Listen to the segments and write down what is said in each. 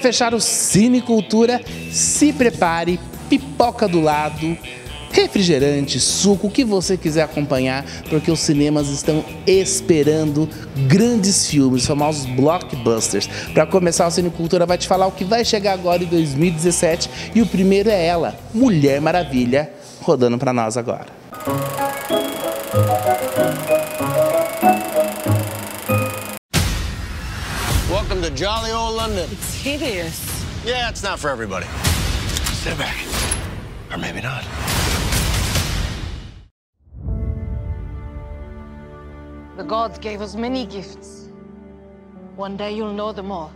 fechar o Cine Cultura, se prepare, pipoca do lado, refrigerante, suco, o que você quiser acompanhar, porque os cinemas estão esperando grandes filmes, os famosos blockbusters. Para começar, o Cine Cultura vai te falar o que vai chegar agora em 2017 e o primeiro é ela, Mulher Maravilha, rodando para nós agora. Welcome jolly old London. It's hideous. Yeah, it's not for everybody. Step back. Or maybe not. The gods gave us many gifts. One day you'll know them all.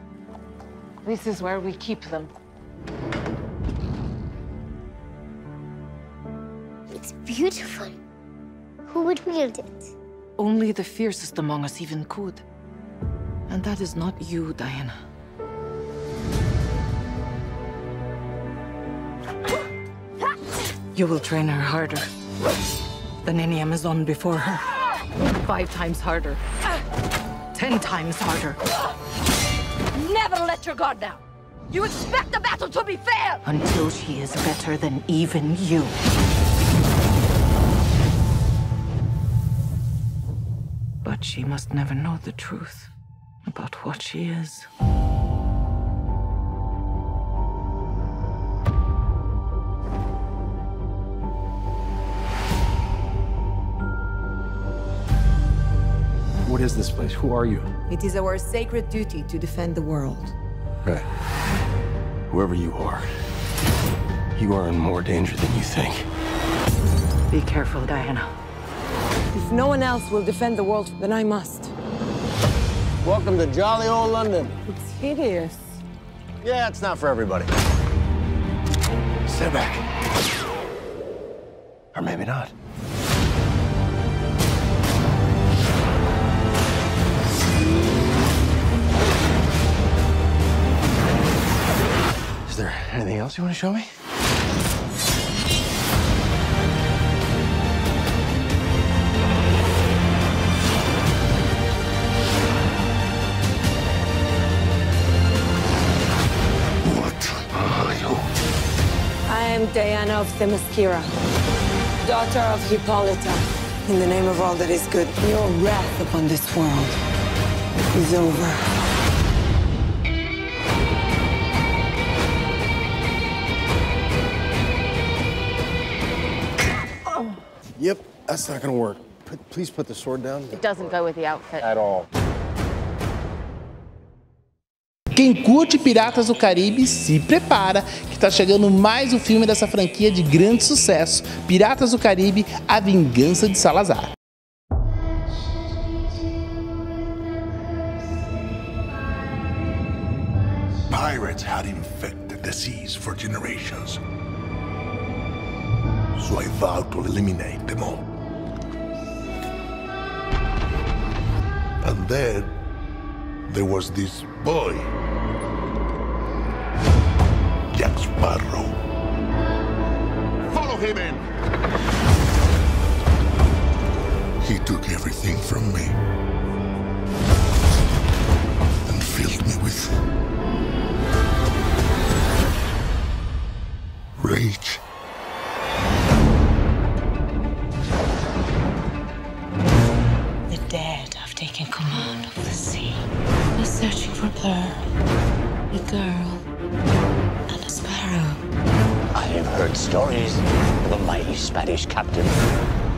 This is where we keep them. It's beautiful. Who would wield it? Only the fiercest among us even could. And that is not you, Diana. You will train her harder than any Amazon before her. Five times harder. Ten times harder. Never let your guard down. You expect the battle to be fair. Until she is better than even you. But she must never know the truth about what she is. What is this place? Who are you? It is our sacred duty to defend the world. Right. Whoever you are, you are in more danger than you think. Be careful, Diana. If no one else will defend the world, then I must. Welcome to jolly old London. It's hideous. Yeah, it's not for everybody. Sit back. Or maybe not. Is there anything else you want to show me? Am Diana of Themyscira, daughter of Hippolyta. In the name of all that is good, your wrath upon this world is over. Yep, that's not gonna work. Put, please put the sword down. It doesn't go with the outfit. At all. Quem curte Piratas do Caribe se prepara, que está chegando mais um filme dessa franquia de grande sucesso, Piratas do Caribe: A Vingança de Salazar. Pirates had infected the seas for generations. So I vowed to eliminate them all. And then there was this boy, Jack Sparrow. Follow him in. He took everything from me and filled me with rage. Searching a girl, and a sparrow. I have heard stories of a mighty Spanish captain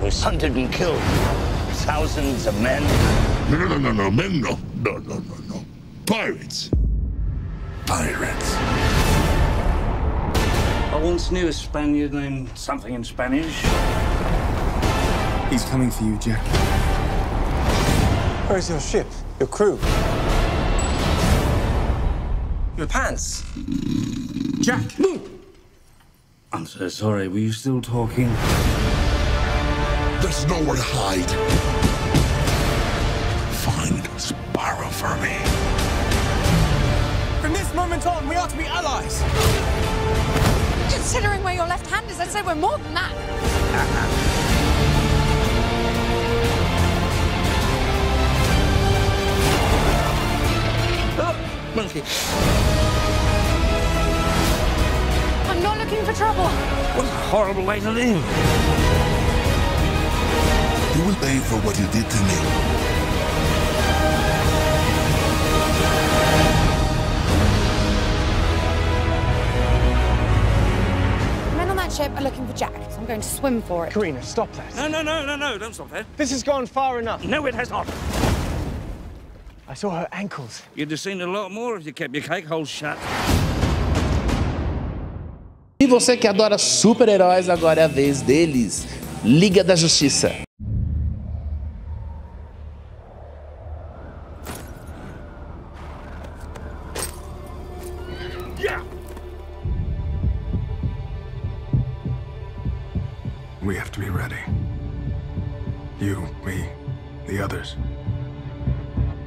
who hunted and killed thousands of men. No, no, no, no, no, men, no. No, no, no, no. Pirates. Pirates. I once knew a Spaniard named something in Spanish. He's coming for you, Jack. Where's your ship? Your crew? Your pants? Jack! I'm so sorry, were you still talking? There's nowhere to hide. Find Sparrow for me. From this moment on, we are to be allies. Considering where your left hand is, I'd say we're more than that. Uh-huh monkey. I'm not looking for trouble. What a horrible way to live. You will pay for what you did to me. ship are looking for Jack, so I'm going to swim for it. Karina, stop that. No, no, no, no, no, don't stop that. This has gone far enough. No, it has not. I saw her ankles. You'd have seen a lot more if you kept your cake hole shut. E você que adora super-heróis, agora é a vez deles. Liga da Justiça. Yeah. We have to be ready. You, me, the others.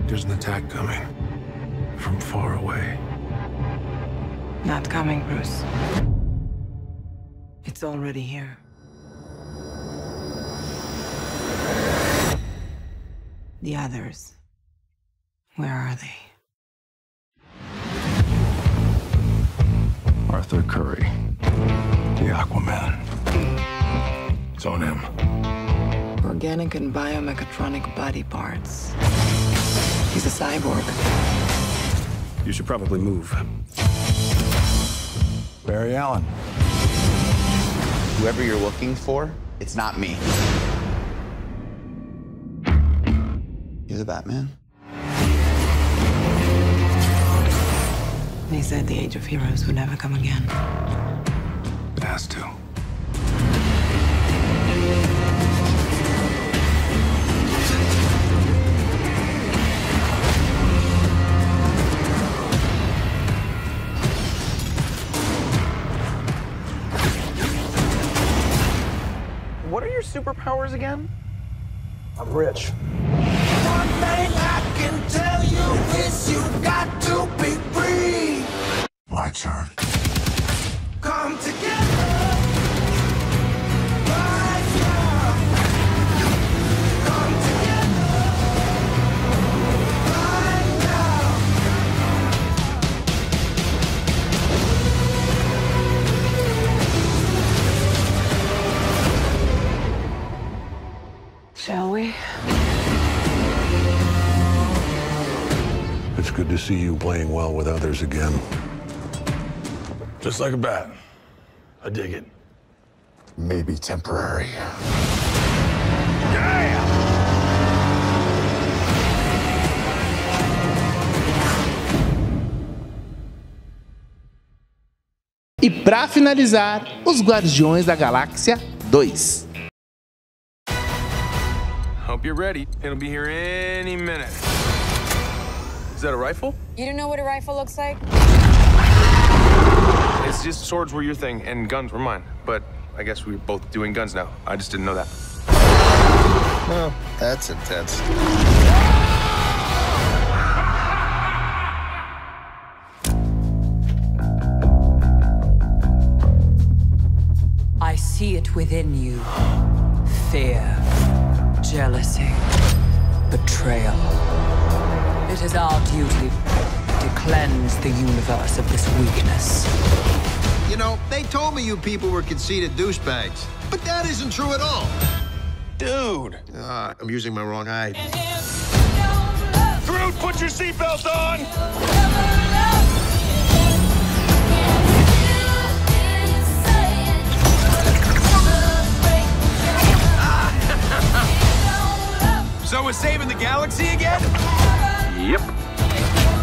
There's an attack coming from far away. Not coming, Bruce. It's already here. The others. Where are they? Arthur Curry, the Aquaman. It's on him. Organic and biomechatronic body parts. He's a cyborg. You should probably move. Barry Allen. Whoever you're looking for, it's not me. You're the Batman? They said the age of heroes would never come again. It has to. Superpowers again? I'm rich. My turn. See you playing well with others again. Just like a bat. I dig it. Maybe temporary. E pra finalizar, os Guardiões da Galáxia 2. Hope you're ready. It'll be here any minute. Is that a rifle? You don't know what a rifle looks like? It's just swords were your thing and guns were mine. But I guess we're both doing guns now. I just didn't know that. Well, that's intense. I see it within you. Fear, jealousy, betrayal. It is our duty to cleanse the universe of this weakness. You know, they told me you people were conceited douchebags. But that isn't true at all. Dude! Ah, I'm using my wrong eye. Groot, put your seatbelt on! So we're saving the galaxy again? Yep.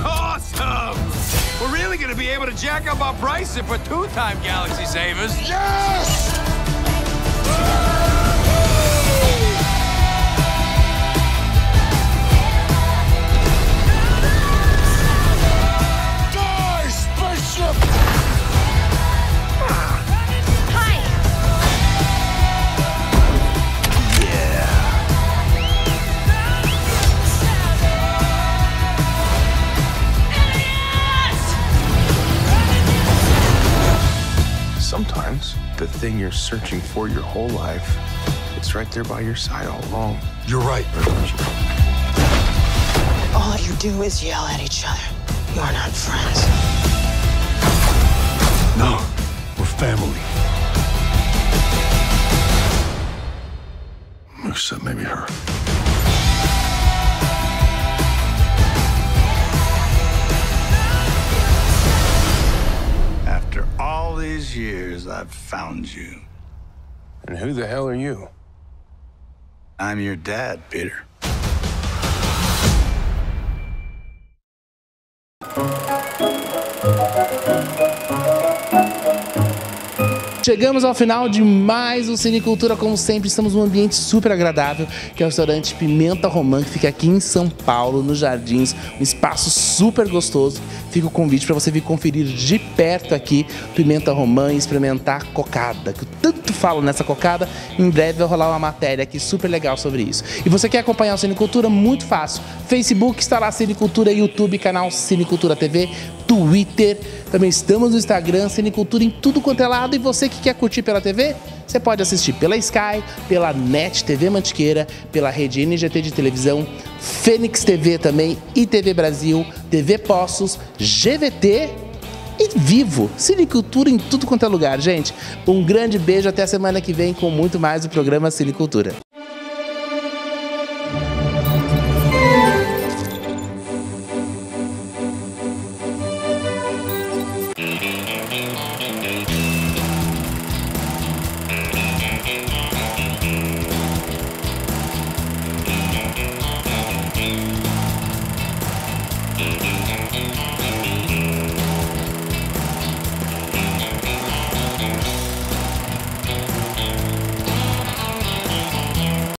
Awesome! We're really gonna be able to jack up our price if we're two-time galaxy savers. Yes! Thing you're searching for your whole life, it's right there by your side all along. You're right. All you do is yell at each other. You're not friends. I've found you. And who the hell are you? I'm your dad, Peter. Chegamos ao final de mais um Cinecultura, como sempre, estamos num ambiente super agradável, que é o restaurante Pimenta Romã, que fica aqui em São Paulo, nos Jardins, um espaço super gostoso. Fica o convite para você vir conferir de perto aqui Pimenta Romã e experimentar a cocada, que eu tanto falo nessa cocada, em breve vai rolar uma matéria aqui super legal sobre isso. E você quer acompanhar o Cinecultura? Muito fácil. Facebook está lá Cinecultura, YouTube, canal Cinecultura TV, Twitter, também estamos no Instagram, Cinecultura em tudo quanto é lado. E você que quer curtir pela TV, você pode assistir pela Sky, pela NET TV Mantiqueira, pela rede NGT de televisão, Fênix TV também, ITV Brasil, TV Poços, GVT e Vivo. Cinecultura em tudo quanto é lugar, gente. Um grande beijo, até a semana que vem com muito mais do programa Cinecultura.